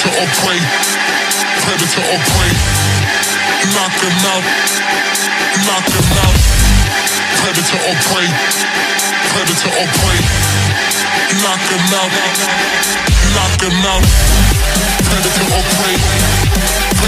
Predator or prey. Predator or prey. Knock him out. Knock him out. Predator or prey. Predator or prey. Knock him out. Knock him out. Predator or prey.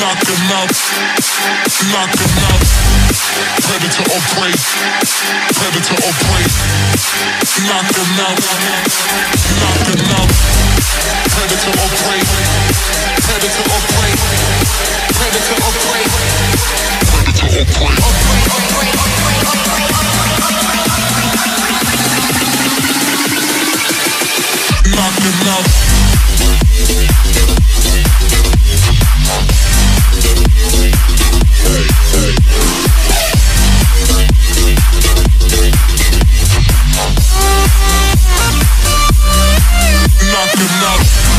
Knock him out. Knock him out. Predator or prey. Predator or prey. Knock him out. Knock him out. Predator or prey. Predator or prey. Predator or prey. Predator or prey. Knock up.